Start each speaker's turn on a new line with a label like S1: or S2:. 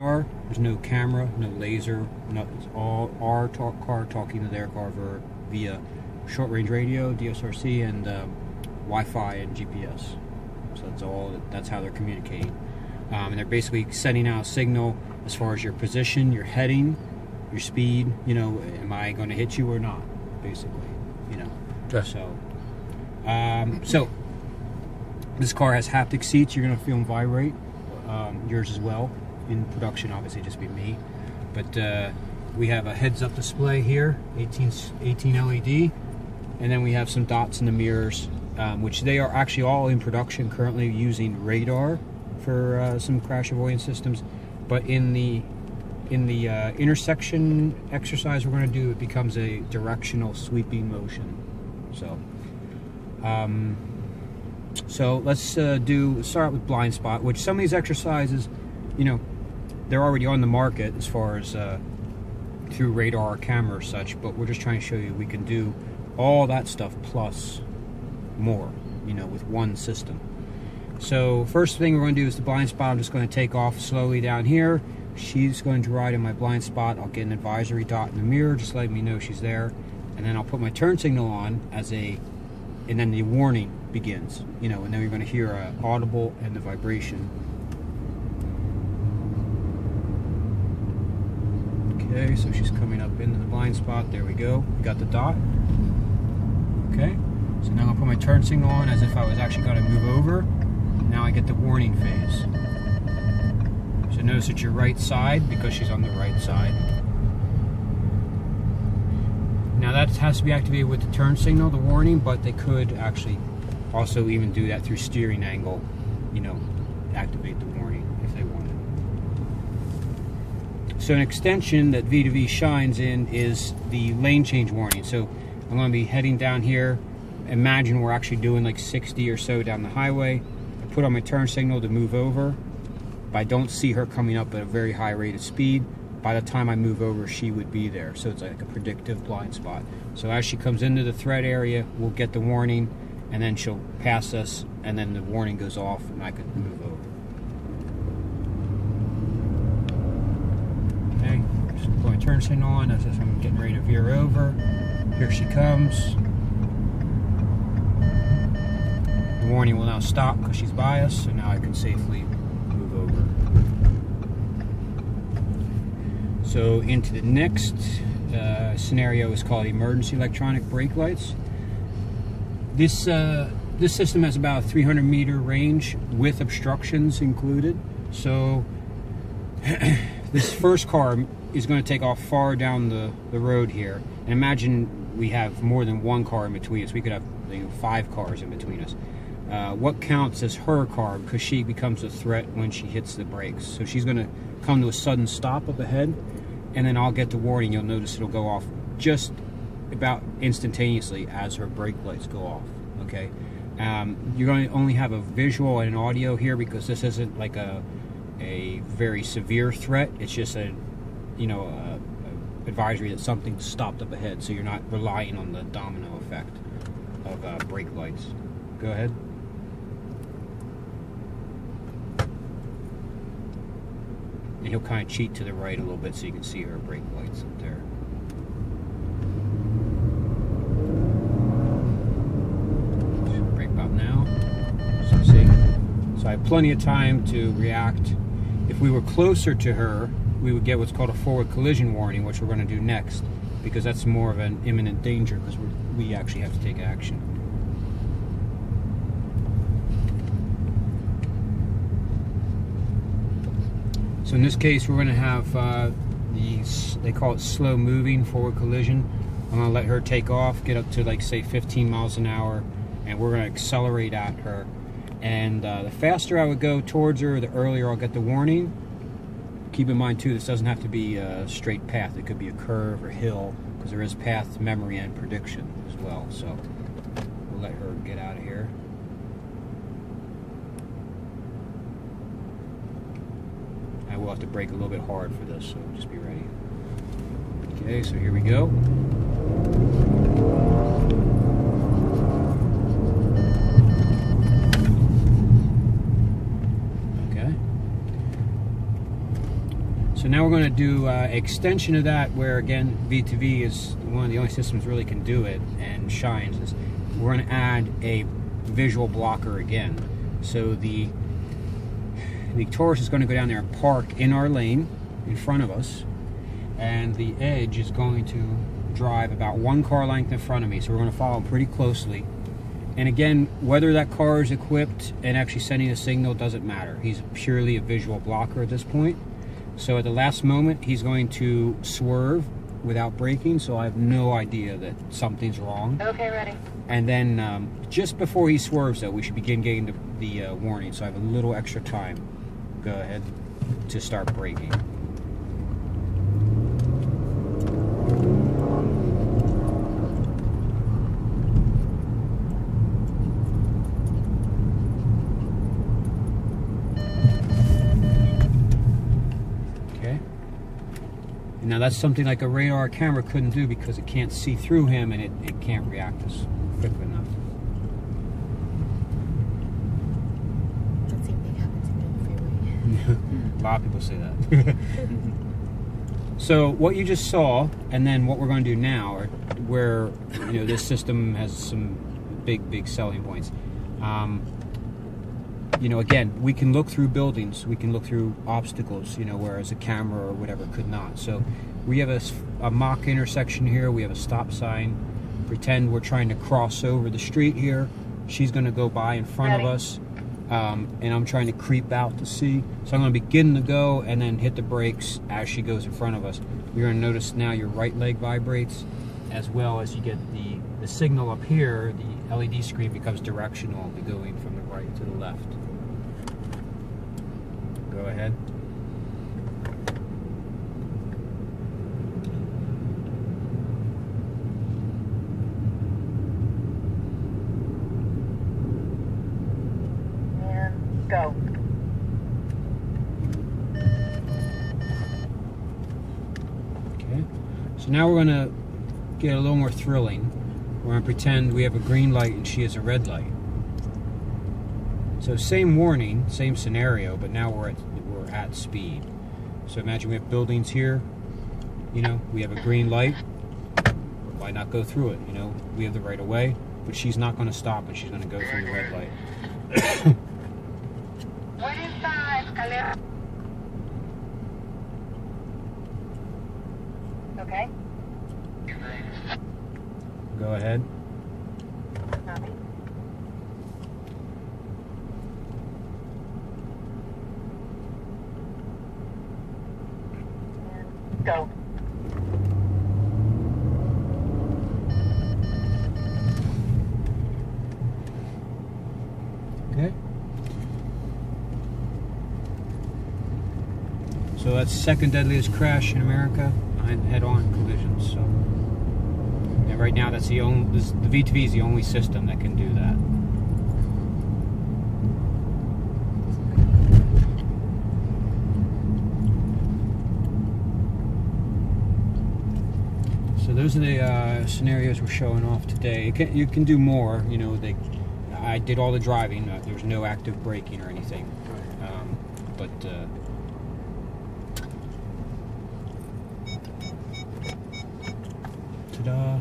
S1: There's no camera, no laser, no, it's all our talk car talking to their car via short range radio, DSRC, and um, Wi-Fi and GPS. So that's all. That's how they're communicating, um, and they're basically sending out a signal as far as your position, your heading, your speed. You know, am I going to hit you or not? Basically, you know.
S2: Okay.
S1: So, um, so this car has haptic seats. You're going to feel them vibrate. Um, yours as well in production, obviously, just be me. But uh, we have a heads-up display here, 18, 18 LED, and then we have some dots in the mirrors, um, which they are actually all in production currently using radar for uh, some crash avoidance systems. But in the in the uh, intersection exercise we're going to do, it becomes a directional sweeping motion. So, um, so let's uh, do start with blind spot, which some of these exercises, you know, they're already on the market as far as uh, through radar or camera or such, but we're just trying to show you we can do all that stuff plus more, you know, with one system. So first thing we're going to do is the blind spot. I'm just going to take off slowly down here. She's going to ride in my blind spot. I'll get an advisory dot in the mirror, just letting me know she's there. And then I'll put my turn signal on as a, and then the warning begins, you know, and then you're going to hear a audible and the vibration Okay, so she's coming up into the blind spot. There we go. We got the dot. Okay, so now I'm gonna put my turn signal on as if I was actually gonna move over. Now I get the warning phase. So notice it's your right side because she's on the right side. Now that has to be activated with the turn signal, the warning, but they could actually also even do that through steering angle, you know, activate the warning. So an extension that V2V shines in is the lane change warning. So I'm going to be heading down here. Imagine we're actually doing like 60 or so down the highway. I put on my turn signal to move over. But I don't see her coming up at a very high rate of speed. By the time I move over, she would be there. So it's like a predictive blind spot. So as she comes into the threat area, we'll get the warning and then she'll pass us and then the warning goes off and I could move over. Put my turn signal on as if I'm getting ready to veer over. Here she comes. The warning will now stop because she's by us, so now I can safely move over. So into the next uh, scenario is called emergency electronic brake lights. This uh, this system has about a 300 meter range with obstructions included. So this first car is going to take off far down the, the road here. And imagine we have more than one car in between us. We could have you know, five cars in between us. Uh, what counts as her car because she becomes a threat when she hits the brakes. So she's going to come to a sudden stop up ahead, and then I'll get the warning. You'll notice it'll go off just about instantaneously as her brake lights go off. Okay, um, you're going to only have a visual and an audio here because this isn't like a a very severe threat. It's just a you know, uh, advisory that something stopped up ahead, so you're not relying on the domino effect of uh, brake lights. Go ahead. And he'll kind of cheat to the right a little bit so you can see her brake lights up there. Brake about now. So see. So I have plenty of time to react. If we were closer to her, we would get what's called a forward collision warning, which we're going to do next, because that's more of an imminent danger because we actually have to take action. So in this case, we're going to have uh, these, they call it slow moving forward collision. I'm going to let her take off, get up to like say 15 miles an hour, and we're going to accelerate at her. And uh, the faster I would go towards her, the earlier I'll get the warning keep in mind too, this doesn't have to be a straight path. It could be a curve or hill because there is path memory and prediction as well. So we'll let her get out of here. I will have to brake a little bit hard for this, so just be ready. Okay, so here we go. Now we're going to do uh, extension of that, where again V2V is one of the only systems really can do it and shines. Is we're going to add a visual blocker again. So the the Taurus is going to go down there and park in our lane in front of us, and the Edge is going to drive about one car length in front of me. So we're going to follow him pretty closely. And again, whether that car is equipped and actually sending a signal doesn't matter. He's purely a visual blocker at this point. So at the last moment, he's going to swerve without braking, so I have no idea that something's wrong.
S2: Okay, ready.
S1: And then um, just before he swerves, though, we should begin getting the, the uh, warning, so I have a little extra time. Go ahead to start braking. Okay. Now that's something like a radar camera couldn't do because it can't see through him and it, it can't react as quickly enough.
S2: That same thing happened to me on the freeway.
S1: A lot of people say that. so what you just saw, and then what we're going to do now, are where you know this system has some big, big selling points. Um, you know, again, we can look through buildings, we can look through obstacles, you know, whereas a camera or whatever could not. So we have a mock intersection here, we have a stop sign. Pretend we're trying to cross over the street here. She's going to go by in front of us, um, and I'm trying to creep out to see. So I'm going to begin to go and then hit the brakes as she goes in front of us. You're going to notice now your right leg vibrates, as well as you get the, the signal up here, the LED screen becomes directional, going from the right to the left. Go ahead.
S2: And go.
S1: Okay. So now we're going to get a little more thrilling. We're going to pretend we have a green light and she has a red light. So same warning, same scenario, but now we're at we're at speed. So imagine we have buildings here. You know, we have a green light. Why not go through it? You know, we have the right of way, but she's not going to stop and she's going to go through the red light.
S2: Escalera. Okay.
S1: Go ahead.
S2: Copy. And go.
S1: That's second deadliest crash in America and head-on collisions. So, and right now that's the only this, the V2V is the only system that can do that. So those are the uh, scenarios we're showing off today. You can, you can do more. You know, they, I did all the driving. Uh, there's no active braking or anything. Um, but uh, 지라